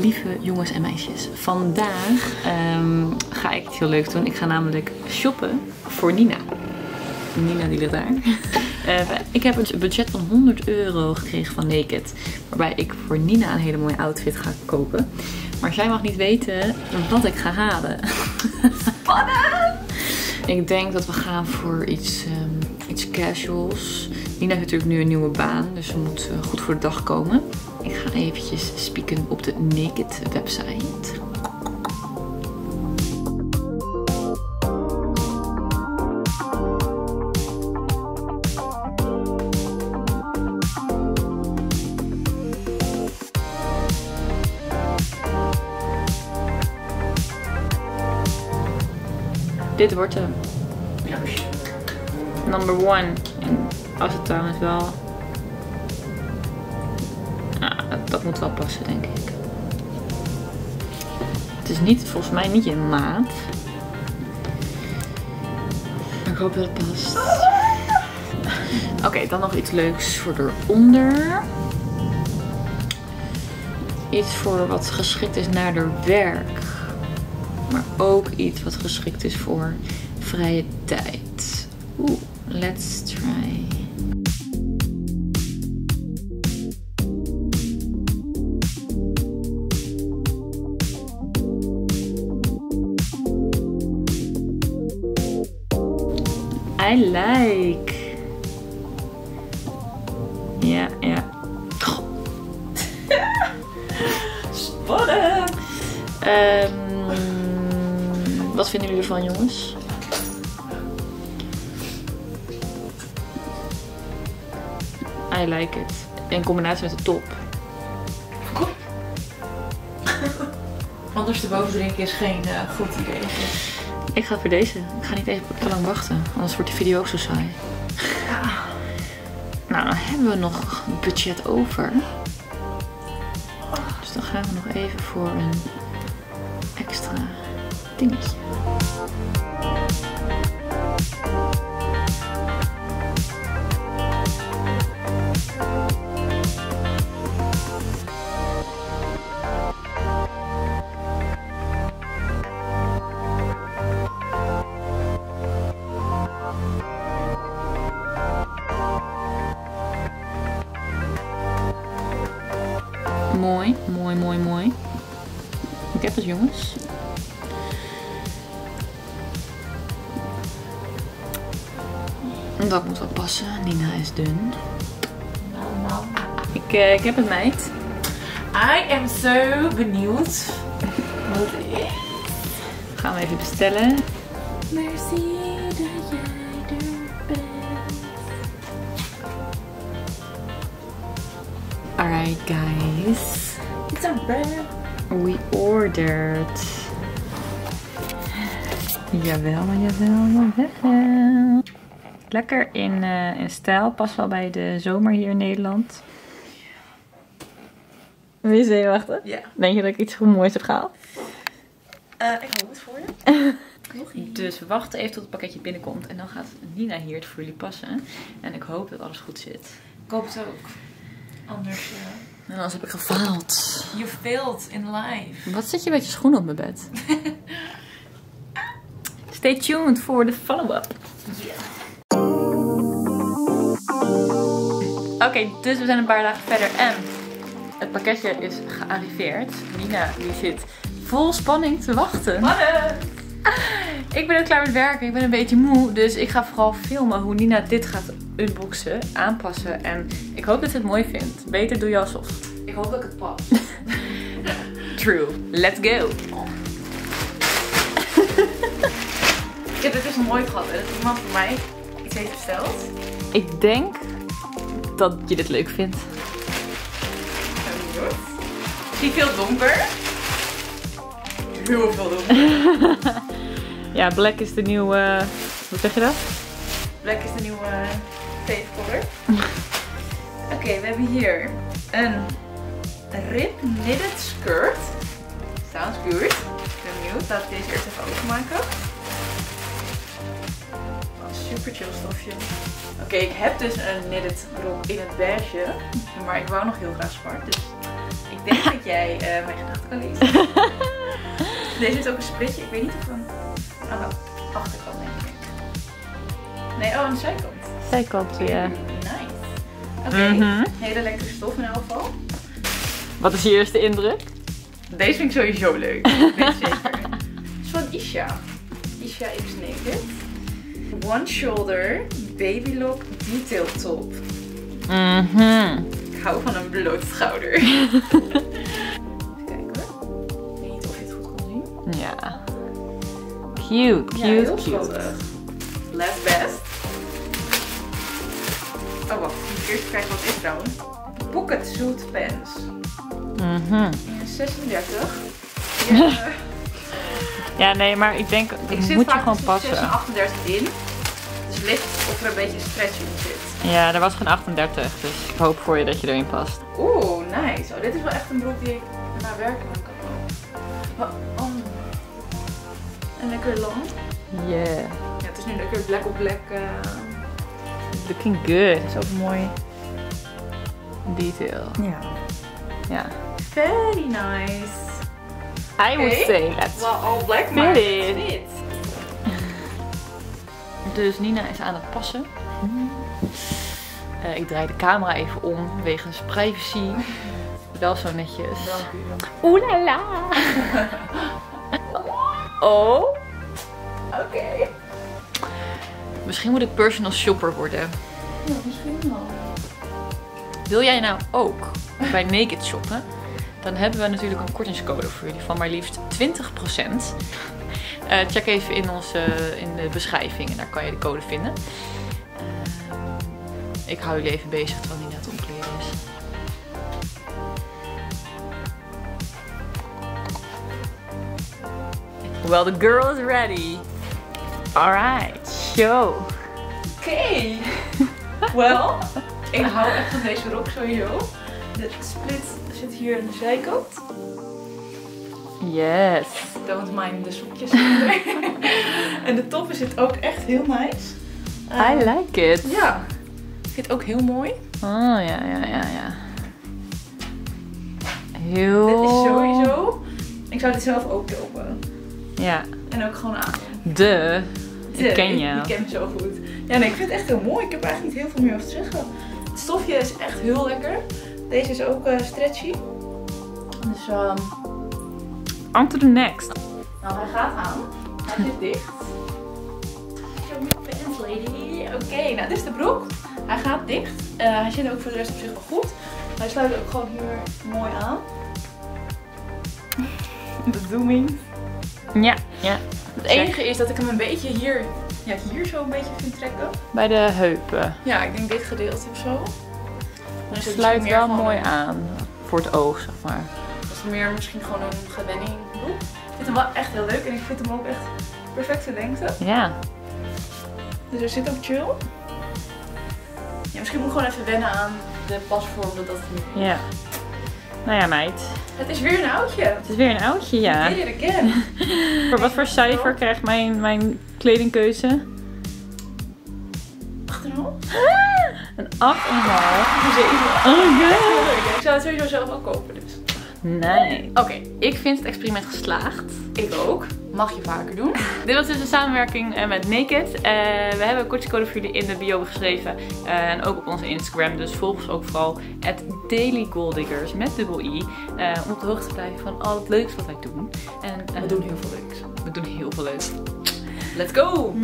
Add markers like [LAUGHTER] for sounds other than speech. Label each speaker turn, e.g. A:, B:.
A: lieve jongens en meisjes. Vandaag ehm, ga ik iets heel leuks doen. Ik ga namelijk shoppen voor Nina. Nina die ligt daar. Uh, [LAUGHS] ik heb een budget van 100 euro gekregen van Naked. Waarbij ik voor Nina een hele mooie outfit ga kopen. Maar zij mag niet weten wat ik ga halen. [LAUGHS] Spannend! Ik denk dat we gaan voor iets, um, iets casuals. Nina heeft natuurlijk nu een nieuwe baan, dus ze moet uh, goed voor de dag komen. Ik ga eventjes spieken op de Naked website. Dit wordt hem. Number one. En als het trouwens wel... moet wel passen, denk ik. Het is niet, volgens mij niet in maat. Ik hoop dat het past. Oké, dan nog iets leuks voor eronder. Iets voor wat geschikt is naar de werk. Maar ook iets wat geschikt is voor vrije tijd. Oeh, let's try. I like. Ja, ja. [LAUGHS]
B: Spannend!
A: Um, wat vinden jullie ervan, jongens? I like it. In combinatie met de top. [LAUGHS]
B: Anders de boven drinken is geen uh, goed idee.
A: Ik ga voor deze. Ik ga niet even te lang wachten. Anders wordt de video ook zo saai.
B: Ja.
A: Nou, dan hebben we nog budget over. Dus dan gaan we nog even voor een extra dingetje. Mooi, mooi, mooi, mooi. Ik heb het jongens. Dat moet wel passen. Nina is dun.
B: Nou, nou.
A: Ik, uh, ik heb het meid.
B: I am so benieuwd wat is.
A: Gaan we even bestellen.
B: Merci
A: Alright guys.
B: It's a wrap.
A: We ordered. Jawel, jawel, jawel. Lekker in, uh, in stijl. Past wel bij de zomer hier in Nederland. Ben je zenuwachtig?
B: Ja.
A: Denk je dat ik iets moois heb gehaald?
B: Uh, ik hou het voor je. [LAUGHS]
A: Dus we wachten even tot het pakketje binnenkomt. En dan gaat Nina hier het voor jullie passen. En ik hoop dat alles goed zit.
B: Ik hoop het ook. Anders, uh,
A: En anders heb ik gefaald.
B: you failed in life.
A: Wat zit je met je schoenen op mijn bed? [LAUGHS] Stay tuned voor de follow-up. Oké, dus we zijn een paar dagen verder en het pakketje is gearriveerd. Nina die zit vol spanning te wachten.
B: Spannend!
A: Ik ben ook klaar met werken. Ik ben een beetje moe. Dus ik ga vooral filmen hoe Nina dit gaat unboxen, aanpassen. En ik hoop dat ze het mooi vindt. Beter doe je alsof.
B: Ik hoop dat ik het pas. [LAUGHS]
A: True. Let's go. [LAUGHS]
B: ik heb dit dus nooit gehad. En dat iemand voor mij iets heeft besteld.
A: Ik denk dat je dit leuk vindt.
B: Zie veel donker. Heel veel donker. [LAUGHS]
A: Ja, black is de nieuwe... Hoe zeg je dat?
B: Black is de nieuwe color. [LAUGHS] Oké, we hebben hier een rib knitted skirt. Sounds good. Ik ben benieuwd. Laat ik deze eerst even openmaken. Oh, super chill stofje. Oké, ik heb dus een knitted rok in het beige. Maar ik wou nog heel graag zwart. Dus ik denk [LAUGHS] dat jij eh, mijn gedachten kan lezen. [LAUGHS] Deze is ook een splitje. Ik weet niet of een aan de achterkant denk ik. Nee, oh aan de zijkant.
A: Zijkant, ja.
B: Nice. Oké,
A: Mhm.
B: hele lekkere stof in elk geval.
A: Wat is je eerste indruk?
B: Deze vind ik sowieso leuk. [LAUGHS] Weet zeker. Het is van Isha. Isha X Naked. One shoulder baby lock detail top.
A: Mhm.
B: Ik hou van een bloot schouder. [LAUGHS] Even kijken hoor. Ik weet niet of je het goed kan zien.
A: Ja. Cute, cute,
B: ja, heel
A: cute.
B: Last best. Oh wacht, ik moet eerst kijken wat is trouwens. Pocket Suit Pants.
A: Mhm.
B: In 36. Ja,
A: Ja, nee, maar ik denk,
B: ik zit
A: moet je gewoon
B: tussen 6 en
A: passen.
B: 38 in. Dus licht of er een beetje stretch in zit.
A: Ja, er was geen 38, dus ik hoop voor je dat je erin past.
B: Oeh, nice. Oh, dit is wel echt een broek die ik naar werk aan kan. Oh, oh. En lekker lang.
A: Yeah.
B: Ja, het is nu lekker black op black.
A: Looking good. Dat is ook mooi detail.
B: Ja.
A: Ja.
B: Very nice.
A: I would say that's
B: Wel all black,
A: it.
B: fit.
A: Dus Nina is aan het passen. Eh, ik draai de camera even om wegens privacy. [LAUGHS] Wel zo netjes. Oeh la la. [LAUGHS] Oh.
B: Oké.
A: Misschien moet ik personal shopper worden.
B: Ja, misschien wel.
A: Wil jij nou ook bij Naked shoppen? Dan hebben we natuurlijk een kortingscode voor jullie van maar liefst 20%. Eh, check even in, onze, in de beschrijving en daar kan je de code vinden. Eh, ik hou jullie even bezig terwijl Nina het omkleden is. Well, the girl is ready. Alright, show.
B: Oké. Wel, ik hou echt van deze rok sowieso. De split zit hier aan de zijkant.
A: Yes.
B: Don't mind de sokjes. eronder. [LAUGHS] en de toppen zit ook echt heel nice.
A: I like it.
B: Ja. Ik vind het ook heel mooi.
A: Oh, ja, ja, ja, ja. Heel...
B: Dit is sowieso... Ik zou dit zelf ook kopen.
A: Ja,
B: En ook gewoon aan.
A: de. Ik ken je.
B: Ik ken me zo goed. Ja, nee, ik vind het echt heel mooi. Ik heb eigenlijk niet heel veel meer over te zeggen. Het stofje is echt heel lekker. Deze is ook eh, stretchy. Dus, ehm
A: On to the next.
B: nou, hij gaat aan. Hij zit dicht. Oké, nou, dit is de broek. Hij gaat dicht. Eh, hij zit ook voor de rest op zich wel goed. Hij sluit ook gewoon hier mooi aan. [LAUGHS] De zooming.
A: Ja, ja.
B: Het enige is dat ik hem een beetje hier, ja, hier zo een beetje vind trekken.
A: Bij de heupen.
B: Ja, ik denk dit gedeelte of zo. Dan het
A: Sluit wel mooi aan. Voor het oog, zeg maar.
B: Dat is meer misschien gewoon een gewenning. Ik vind hem wel echt heel leuk en ik vind hem ook echt perfecte lengte.
A: Ja.
B: Dus er zit ook chill. Ja, misschien moet ik gewoon even wennen aan de pasvorm dat dat nu
A: Ja. Nou ja, meid.
B: Het is weer een oudje.
A: Het is weer een oudje, ja.
B: It again. [LAUGHS]
A: Voor wat voor cijfer krijgt mijn, mijn kledingkeuze?
B: 8,5?
A: Een 8,5. Oh
B: 7.
A: my
B: Echt
A: god.
B: Ik zou het sowieso zelf ook kopen dus.
A: Nee. Oké, ik vind het experiment geslaagd.
B: Ik ook. Mag je vaker doen. [LAUGHS]
A: Dit was dus een samenwerking eh, met Naked. Eh, we hebben een voor jullie in de bio geschreven. Eh, en ook op onze Instagram. Dus volg ons ook vooral at met dubbel i. om op de hoogte te blijven van al het leuks wat wij doen. En,
B: We doen heel veel leuks.
A: we doen heel veel leuks.
B: Let's go!